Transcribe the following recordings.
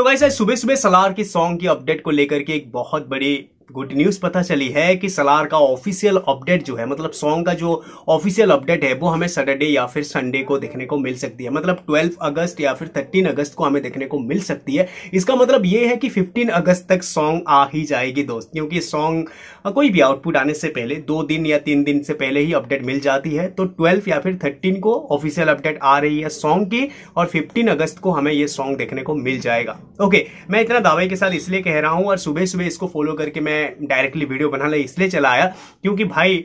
तो वैसे सुबह सुबह सलार के सॉन्ग की अपडेट को लेकर के एक बहुत बड़ी गुड न्यूज़ पता चली है कि सलार का ऑफिशियल अपडेट जो है मतलब सॉन्ग का जो ऑफिशियल अपडेट है, वो हमें सैटरडे या फिर संडे को देखने को मिल सकती है। मतलब 12 अगस्त या फिर 13 अगस्त को हमें देखने को मिल सकती है। इसका मतलब ये है कि 15 अगस्त तक सॉन्ग आ ही जाएगी दोस्त, क्योंकि सॉन्ग कोई भी आउटपुट आने से पहले, दो दिन या तीन दिन से पहले ही अपडेट मिल जाती है। तो ट्वेल्व या फिर थर्टीन को ऑफिशियल अपडेट आ रही है सॉन्ग की, और फिफ्टीन अगस्त को हमें ये सॉन्ग देखने को मिल जाएगा। ओके मैं इतना दावे के साथ इसलिए कह रहा हूँ, और सुबह सुबह इसको फॉलो करके मैं डायरेक्टली वीडियो बनाने इसलिए चला आया, क्योंकि भाई,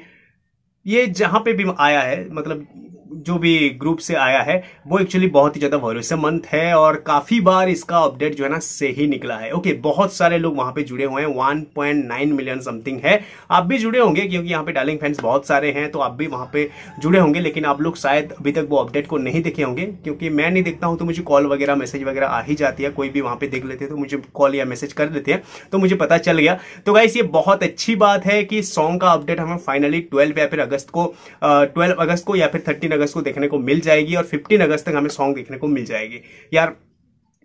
ये जहाँ पे भी आया है मतलब जो भी ग्रुप से आया है, वो एक्चुअली बहुत ही ज़्यादा भरोसेमंद है और काफ़ी बार इसका अपडेट जो है ना सही निकला है। ओके बहुत सारे लोग वहाँ पे जुड़े हुए हैं 1.9 मिलियन समथिंग है। आप भी जुड़े होंगे क्योंकि यहाँ पे डार्लिंग फैंस बहुत सारे हैं तो आप भी वहाँ पे जुड़े होंगे, लेकिन आप लोग शायद अभी तक वो अपडेट को नहीं देखे होंगे, क्योंकि मैं नहीं देखता हूँ तो मुझे कॉल वगैरह मैसेज वगैरह आ ही जाती है। कोई भी वहाँ पर देख लेते हैं तो मुझे कॉल या मैसेज कर देते हैं तो मुझे पता चल गया। तो गाइस ये बहुत अच्छी बात है कि सॉन्ग का अपडेट हमें फाइनली ट्वेल्व या फिर अगस्त को ट्वेल्व अगस्त को या फिर थर्टीन अगस्त को देखने को मिल जाएगी और फिफ्टीन अगस्त तक हमें सॉन्ग देखने को मिल जाएगी। यार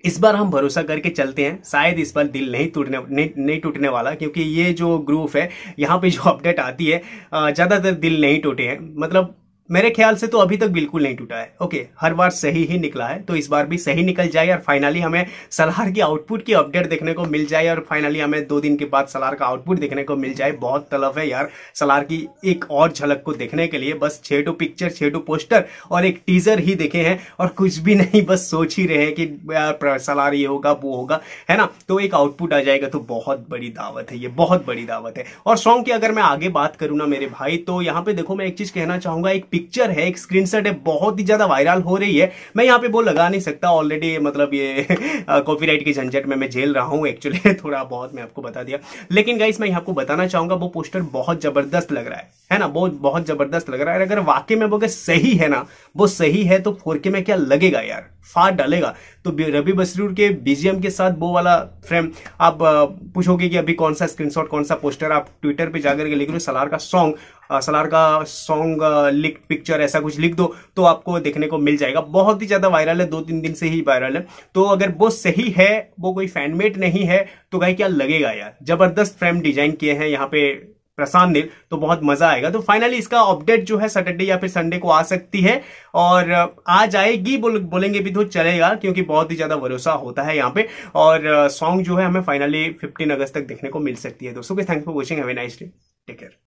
इस बार हम भरोसा करके चलते हैं। शायद इस बार दिल नहीं टूटने नहीं, नहीं टूटने वाला क्योंकि ये जो ग्रुप है यहाँ पे जो अपडेट आती है ज़्यादातर दिल नहीं टूटे हैं। मतलब मेरे ख्याल से तो अभी तक बिल्कुल नहीं टूटा है। ओके, हर बार सही ही निकला है तो इस बार भी सही निकल जाए और फाइनली हमें सलार की आउटपुट की अपडेट देखने को मिल जाए और फाइनली हमें दो दिन के बाद सलार का आउटपुट देखने को मिल जाए। बहुत तलब है यार सलार की एक और झलक को देखने के लिए। बस छह टू पिक्चर छह टू पोस्टर और एक टीजर ही देखे हैं और कुछ भी नहीं, बस सोच ही रहे हैं कि यार सलार ये होगा, वो होगा, है ना? तो एक आउटपुट आ जाएगा तो बहुत बड़ी दावत है, ये बहुत बड़ी दावत है। और सॉन्ग की अगर मैं आगे बात करूँ ना मेरे भाई तो यहाँ पे देखो मैं एक चीज़ कहना चाहूँगा, एक पिक्चर है, एक स्क्रीनशॉट है, बहुत ही ज़्यादा वायरल हो रही है। मैं यहाँ पे वो लगा नहीं सकता ऑलरेडी मतलब ये कॉपीराइट की झंझट में मैं झेल रहा हूँ एक्चुअली थोड़ा बहुत मैं आपको बता दिया। लेकिन गाइस मैं आपको बताना चाहूँगा, वो पोस्टर बहुत ज़बरदस्त लग रहा है है ना? बहुत बहुत ज़बरदस्त लग रहा है। अगर वाकई में वो सही है ना, वो सही है तो फोर में क्या लगेगा यार? फाट डालेगा। तो रवि बसरूर के बीजीएम के साथ वो वाला फ्रेम, आप पूछोगे कि अभी कौन सा स्क्रीनशॉट कौन सा पोस्टर आप ट्विटर पे जाकर के लिख लो सलार का सॉन्ग सलार का सॉन्ग लिख पिक्चर ऐसा कुछ लिख दो तो आपको देखने को मिल जाएगा। बहुत ही ज़्यादा वायरल है दो तीन दिन से ही वायरल है। तो अगर वो सही है, वो कोई फैनमेट नहीं है तो भाई क्या लगेगा यार? ज़बरदस्त फ्रेम डिज़ाइन किए हैं यहाँ पे प्रशांत नील तो बहुत मज़ा आएगा। तो फाइनली इसका अपडेट जो है सैटरडे या फिर संडे को आ सकती है। और आ जाएगी बोल, बोलेंगे भी तो चलेगा क्योंकि बहुत ही ज़्यादा भरोसा होता है यहाँ पे। और सॉन्ग जो है हमें फाइनली 15 अगस्त तक देखने को मिल सकती है। दोस्तों के thanks for watching have a nice day take care